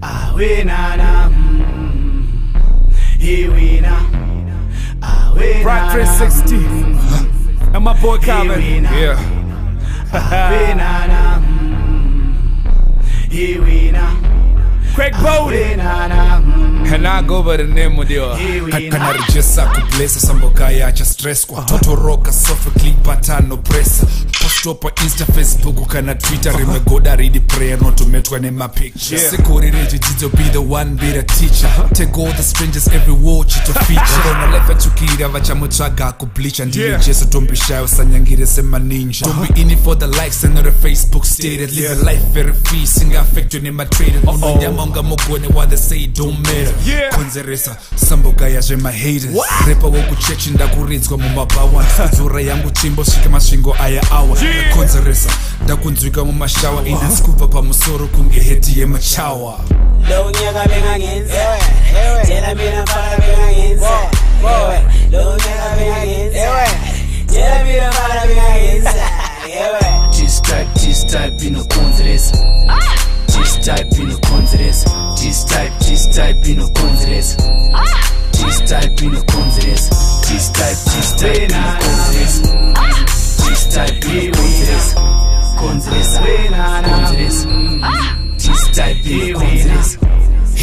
awinana mm, iwina Bry360. And my boy Cal Vin. Yeah. awinana mm, Craig Bowden. nanagobarne mudiwa kakanarejesa kublesa samboka yacha stress kwa. Totoroka sofaklibatano presa postopa insta facebook kana twitter rimegoda prayer notometwa nemapicture yeah. sikurirejidzidzo be the one be teacher. Uh -huh. take all the strangers every war chitofearonalefa chukira vachamutsvaga kubleacha ndiri jesu tombishayo sanyangire semaninja tombi ini for the likes another facebook stated live yeah. life very free singaafectwe nematrader unonyama ungamugone why they say don't matter. Yeah. konzeresa samboka yazvemahaters repa wokuchechi ndakuridzwa mumabawa dzura yangu chimbo svika masvingo aya awa. Yeah. ndakonzeresa ndakunzwika mumashawa inasi kubva pamusoro kunge heti yemachawa Lo nyaka bengangenza Tshela mina mfana bengangenza Yewe Lo nyaka bengangenza Tshela mina mfana bengangenza This type, this type inokonzeresa. This type inokonzeresa This type, this type inokonzeresa This type inokonzeresa This type, this type inokonzeresa This type inokonzeresa Konzeresa, konzeresa This type inokonzeresa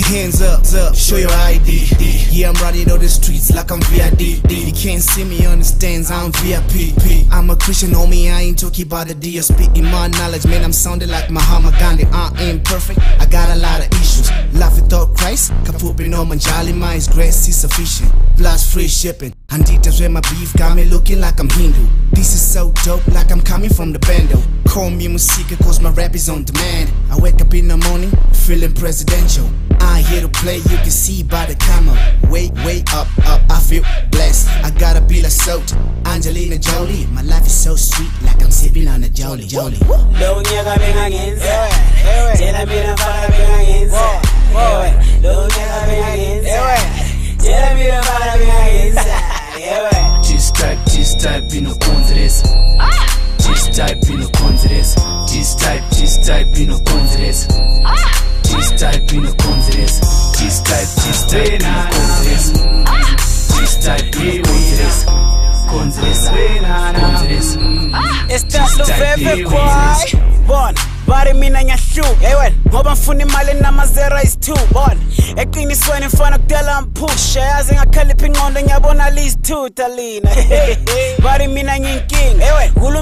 Hands up, up, show your ID. Yeah, I'm riding on the streets like I'm VID. You can't see me on the stands, I'm VIP. I'm a Christian, homie, I ain't talking about the D. Speaking my knowledge, man, I'm sounding like Muhammad Gandhi. I ain't perfect, I got without Christ, kafupi no manjali, my grace is sufficient. Plus free shipping. Anditas where my beef got me looking like I'm Hindu. This is so dope, like I'm coming from the bando. Call me Musika, cause my rap is on demand. I wake up in the morning, feeling presidential. I here to play, you can see by the camera. Way, way up, up, I feel blessed. I gotta be like soaked Angelina Jolie. My life is so sweet, like I'm sipping on a Jolly Jolly. Lo nyaka bengangenza Tshela mina mfana bengangenza Yewe Lo nyaka bengangenza Tshela mina mfana bengangenza Yewe This type, this type inokonzeresa This type inokonzeresa This type, this type inokonzeresa This type inokonzeresa This type, this type inokonzeresa This type inokonzeresa Konzeresa, konzeresa It's that Just type Luveve it, kwai Bona bari mina nyashu Ewe ngoba ngifuna imali namazera is 2 bona. Eqinisweni mfana kudala mphusha yazi ngakhalipha ingqondo ngiyabona lizithutha talina bari mina ngiyinkinga ewe wena kulo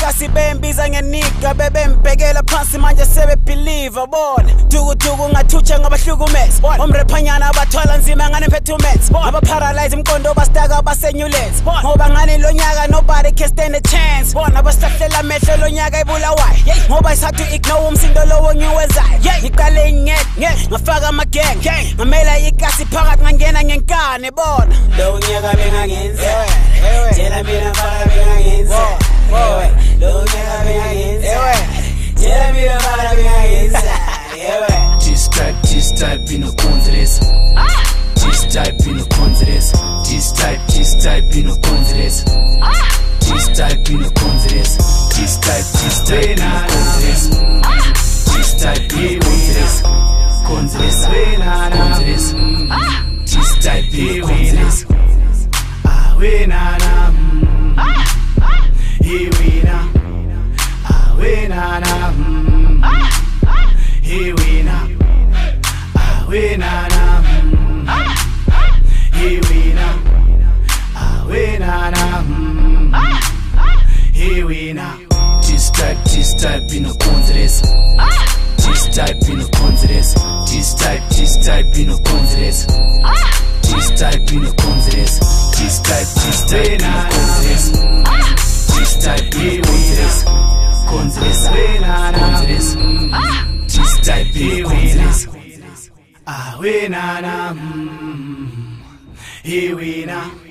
kasi bembiza ngenika bebembhekela phansi manje sebebelieve bona. Dukuduku ngathutsha ngabahlukumezi omrephanyana abathwala nzima ngane mphethumezi abaparalyze imqondo bastaka basenyulezi ngoba ngani lo nyaka nobody can stand a chance bona. Abasahlela amehlo lo nyaka ibulawayo ngoba isathu ignore umsindo lowo ngiwenzayo ngiqale ngeke ngafaka amagang ngamela ikasi phakathi ngangena ngenkane bona. Lo nyaka bengangenza tshela mina mfana bengangenza lo nyaka bengangenza tshela mina mfana bengangenza yewe This type, this type inokonzeresa This type inokonzeresa This type, this type inokonzeresa This type inokonzeresa This type, this type inokonzeresa This type inokonzeresa Konzeresa, konzeresa This type inokonzeresa Awinana mm, Iwina G-Type inokonzeresa G-Type inokonzeresa G-Type G-Type inokonzeresa G-Type inokonzeresa G-Type G-Type inokonzeresa G-Type inokonzeresa konzeresa. Konzeresa. G-Type inokonzeresa Awena ah, na Iwina ah, mm, eh,